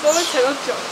너무 재밌죠?